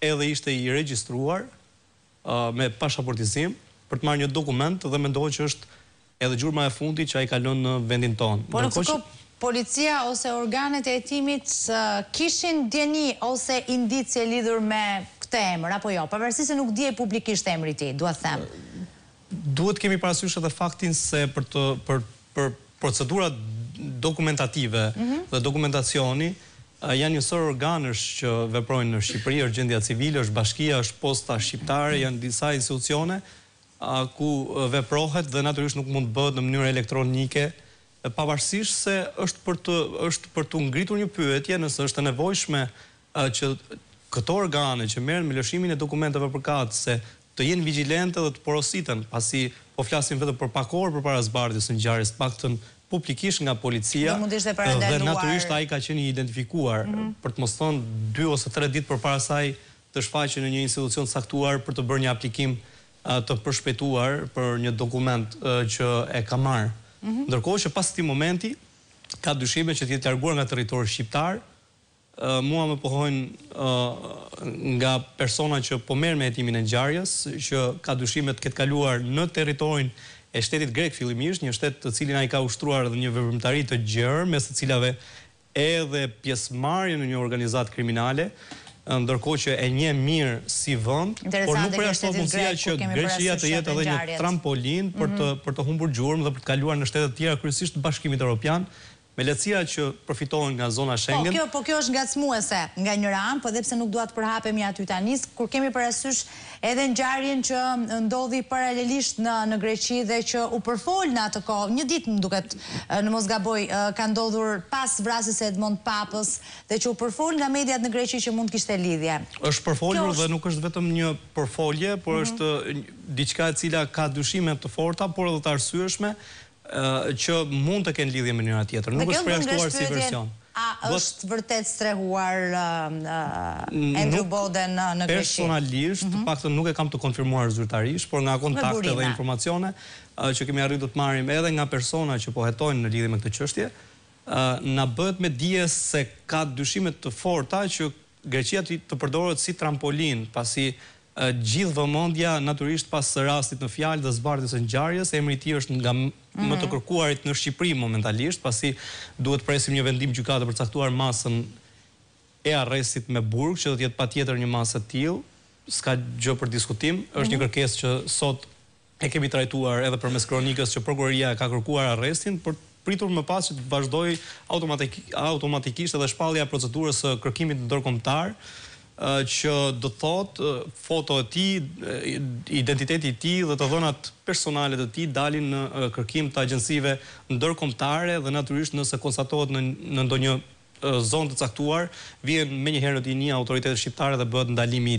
edhe ishte i regjistruar me pashaportizim për të marrë një dokument dhe mendohet që është edhe gjurma e fundit që ai ka lënë në vendin tonë. Por në këtë kohë policia ose organet e hetimit kishin dijeni ose indicie lidhur me këtë emër apo jo, pavarësisht se nuk dihej publikisht emri i tij, dua të them. Duhet të kemi parasysh edhe faktin se për të për për procedurat dokumentative dhe dokumentacioni janë një sërë organesh që veprojnë në Shqipëri, është gjendja civile, është bashkia, është posta shqiptare, janë disa institucione ku veprohet dhe natyrisht nuk mund të bëhet në mënyrë elektronike, pavarësisht se është për të është për të ngritur një pyetje nëse është e nevojshme që këto organe që merren me lëshimin e dokumenteve përkatëse të jenë vigjilente dhe të porositen, pasi po flasim vetëm për pak orë përpara zbardhjes së ngjarjes, të paktën publikisht nga policia dhe natyrisht ai ka qenë i identifikuar, për të mos thënë dy ose tre ditë përpara se të shfaqej në një institucion të caktuar për të bërë një aplikim të përshpejtuar për një dokument që e ka marrë. Ndërkohë që pas këtij momenti ka dyshime që të jetë larguar nga territori shqiptar, Mua më pohojnë nga persona që po merren me hetimin e ngjarjes, që ka dyshime të ketë kaluar në territorin e shtetit grek fillimisht, një shtet të cilin ai ka ushtruar edhe një veprimtari të gjerë, mes të cilave edhe pjesëmarrjen në një organizatë kriminale, ndërkohë që e njeh mirë si vend, por nuk përjashtohet mundësia që Greqia të jetë edhe një trampolinë për të për të humbur gjurmë dhe për të kaluar në shtete të tjera, kryesisht të Bashkimit Europian, Me lehtësirat që përfitohen nga zona Shengen. Po, kjo, po kjo është ngacmuese nga njëra anë, po edhe pse nuk dua të përhapemi aty tani, kur kemi parasysh edhe ngjarjen që ndodhi paralelisht në në Greqi dhe që u përfol në atë kohë, një ditë më duket, në mos gaboj, ka ndodhur pas vrasjes së Edmond Papës dhe që u përfol nga mediat në Greqi që mund të kishte lidhje. Është përfolur dhe nuk është vetëm një përfolje, por është diçka e cila ka dyshime të forta, por edhe të arsyeshme, që mund të kenë lidhje me njëra tjetrën. Nuk është përjashtuar si version. A është vërtet strehuar Andrew Boden në Greqi? Personalisht, të paktën nuk e kam të konfirmuar zyrtarisht, por nga kontakte dhe informacione që kemi arritur të marrim edhe nga persona që po hetojnë në lidhje me këtë çështje, na bëhet me dije se ka dyshime të forta që Greqia të përdoret si trampolinë, pasi gjithë vëmendja natyrisht pas rastit në fjalë dhe zbardhjes së ngjarjes, emri i tij është nga më të kërkuarit në Shqipëri momentalisht, pasi duhet të presim një vendim gjykate për të caktuar masën e arrestit me burg, që do të jetë patjetër një masë e tillë, s'ka gjë për diskutim, është një kërkesë që sot E kemi trajtuar edhe përmes kronikës që prokuroria e ka kërkuar arrestin, për të pritur më pas që të vazhdojë automatikisht edhe shpallja e procedurës së kërkimit ndërkombëtar, që do të thotë foto e tij, identiteti i tij dhe të dhënat personale të tij dalin në kërkim të agjencive ndërkombëtare dhe natyrisht nëse konstatohet në ndonjë zonë të caktuar, vihen menjëherë në dijeni autoritetet shqiptare dhe bëhet ndalimi i.